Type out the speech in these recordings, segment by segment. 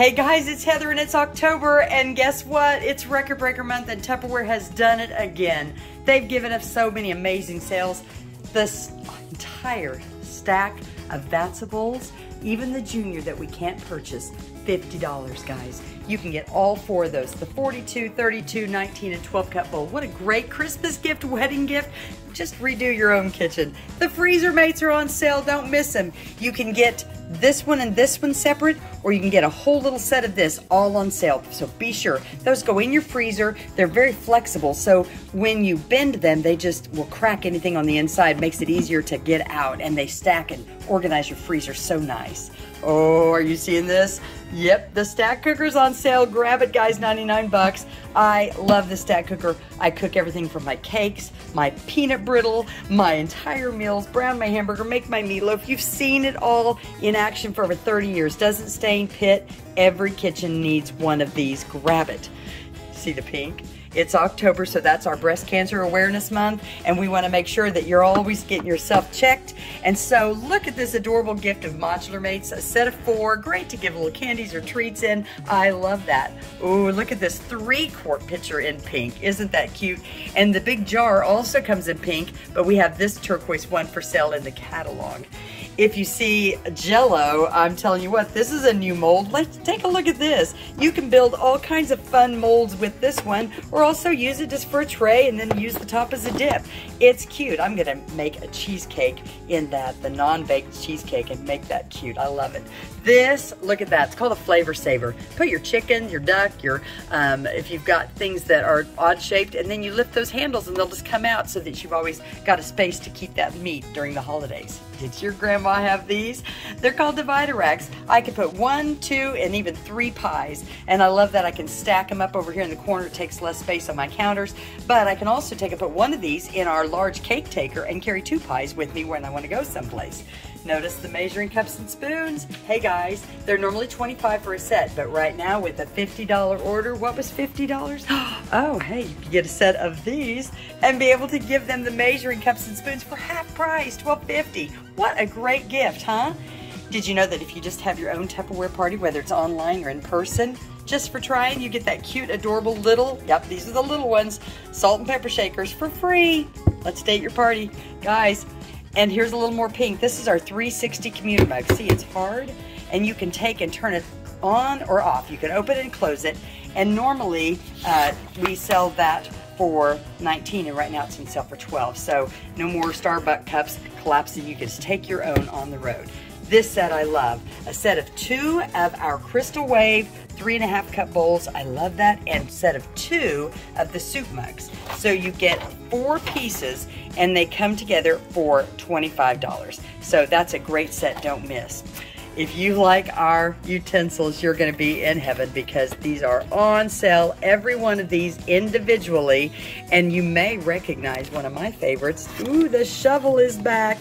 Hey guys, it's Heather and it's October and guess what? It's Record Breaker Month and Tupperware has done it again. They've given us so many amazing sales. This entire stack of Thatsa Bowls, even the junior that we can't purchase, $50, guys. You can get all four of those, the 42, 32, 19, and 12 cup bowl. What a great Christmas gift, wedding gift. Just redo your own kitchen. The freezer mates are on sale, don't miss them. You can get this one and this one separate, or you can get a whole little set of this all on sale. So be sure. Those go in your freezer. They're very flexible, so when you bend them, they just will crack anything on the inside, makes it easier to get out, and they stack and organize your freezer so nice. Oh, are you seeing this? Yep, the stack cooker's on sale. Grab it, guys, 99 bucks. I love the stack cooker. I cook everything from my cakes, my peanut brittle, my entire meals, brown my hamburger, make my meatloaf. You've seen it all in action for over 30 years. Doesn't stain pit. Every kitchen needs one of these. Grab it. See the pink? It's October, so that's our Breast Cancer Awareness Month, and we want to make sure that you're always getting yourself checked. And so look at this adorable gift of Modular Mates, a set of four, great to give little candies or treats in. I love that. Ooh, look at this three-quart pitcher in pink. Isn't that cute? And the big jar also comes in pink, but we have this turquoise one for sale in the catalog. If you see Jello, I'm telling you what, this is a new mold. Let's take a look at this. You can build all kinds of fun molds with this one, or also use it just for a tray and then use the top as a dip. It's cute. I'm gonna make a cheesecake in that, the non-baked cheesecake, and make that cute. I love it. This, look at that, it's called a flavor saver. Put your chicken, your duck, your, um, if you've got things that are odd shaped, and then you lift those handles and they'll just come out so that you've always got a space to keep that meat during the holidays. Did your grandma have these? They're called divider racks. I can put one, two, and even three pies. And I love that I can stack them up over here in the corner. It takes less space on my counters. But I can also take and put one of these in our large cake taker and carry two pies with me when I want to go someplace. Notice the measuring cups and spoons. Hey guys, they're normally 25 for a set, but right now with a $50 order, what was $50? Oh, hey, you can get a set of these and be able to give them the measuring cups and spoons for half price, $12.50. What a great gift, huh? Did you know that if you just have your own Tupperware party, whether it's online or in person, just for trying, you get that cute, adorable little, yep, these are the little ones, salt and pepper shakers for free. Let's date your party. Guys, and here's a little more pink. This is our 360 commuter mug. See, it's hard, and you can take and turn it on or off. You can open and close it. And normally, uh, we sell that for 19 and right now it's in sale for 12 so no more starbucks cups collapsing you can just take your own on the road this set I love. A set of two of our Crystal Wave three and a half cup bowls. I love that. And set of two of the soup mugs. So you get four pieces and they come together for $25. So that's a great set, don't miss. If you like our utensils, you're gonna be in heaven because these are on sale, every one of these individually, and you may recognize one of my favorites. Ooh, the shovel is back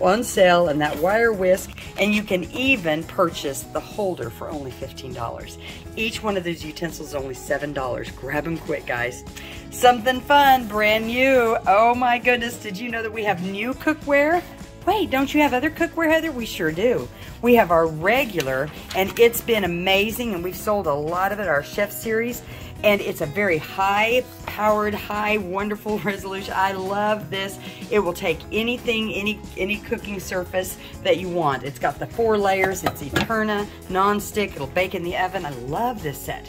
on sale and that wire whisk and you can even purchase the holder for only $15. Each one of those utensils is only $7. Grab them quick, guys. Something fun, brand new. Oh my goodness, did you know that we have new cookware? Wait, don't you have other cookware, Heather? We sure do. We have our regular, and it's been amazing, and we've sold a lot of it, our Chef Series, and it's a very high powered, high, wonderful resolution. I love this. It will take anything, any any cooking surface that you want. It's got the four layers. It's Eterna, non-stick. It'll bake in the oven. I love this set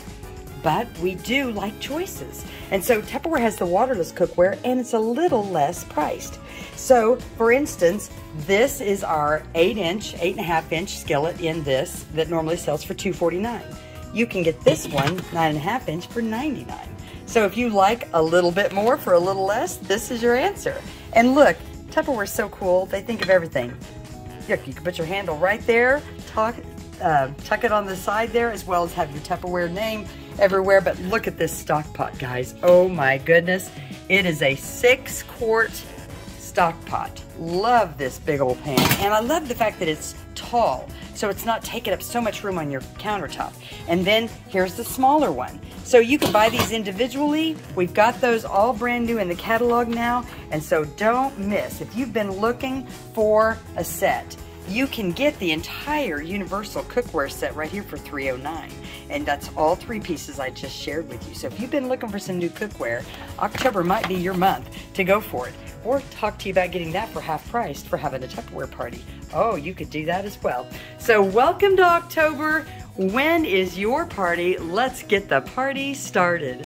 but we do like choices. And so Tupperware has the waterless cookware and it's a little less priced. So for instance, this is our eight inch, eight and a half inch skillet in this that normally sells for $2.49. You can get this one, nine and a half inch for 99. So if you like a little bit more for a little less, this is your answer. And look, Tupperware's so cool. They think of everything. Look, you can put your handle right there, talk, uh, tuck it on the side there, as well as have your Tupperware name everywhere. But look at this stock pot, guys. Oh my goodness. It is a six quart stock pot. Love this big old pan. And I love the fact that it's tall, so it's not taking up so much room on your countertop. And then here's the smaller one. So you can buy these individually. We've got those all brand new in the catalog now. And so don't miss. If you've been looking for a set, you can get the entire Universal cookware set right here for 309. And that's all three pieces I just shared with you. So if you've been looking for some new cookware, October might be your month to go for it. Or talk to you about getting that for half price for having a Tupperware party. Oh, you could do that as well. So welcome to October. When is your party? Let's get the party started.